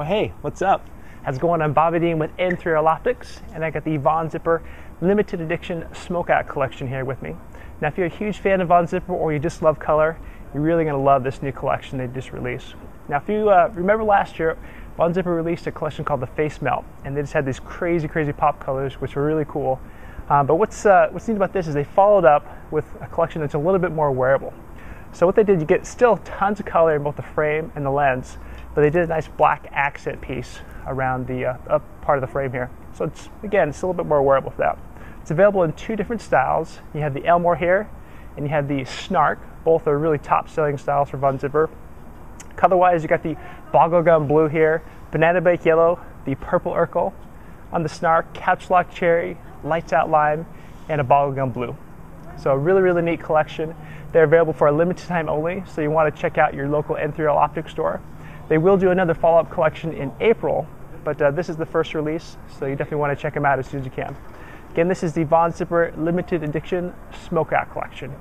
Well, hey, what's up? How's it going? I'm Bobby Dean with N3L Optics, and I got the Von Zipper Limited Edition Smokeout Collection here with me. Now, if you're a huge fan of Von Zipper or you just love color, you're really going to love this new collection they just released. Now, if you uh, remember last year, Von Zipper released a collection called the Face Melt, and they just had these crazy, crazy pop colors, which were really cool. Um, but what's uh, what's neat about this is they followed up with a collection that's a little bit more wearable. So what they did, you get still tons of color in both the frame and the lens, but they did a nice black accent piece around the uh, up part of the frame here. So it's again, it's a little bit more wearable for that. It's available in two different styles. You have the Elmore here, and you have the Snark. Both are really top-selling styles for Von Zipper. Color-wise, you got the Boggle Gum Blue here, Banana Bake Yellow, the Purple Urkel. On the Snark, Couch Lock Cherry, Lights Out Lime, and a Boggle Gum Blue. So a really, really neat collection. They're available for a limited time only, so you want to check out your local N3L optics store. They will do another follow-up collection in April, but uh, this is the first release, so you definitely want to check them out as soon as you can. Again, this is the Von Zipper Limited Edition Smokeout Collection.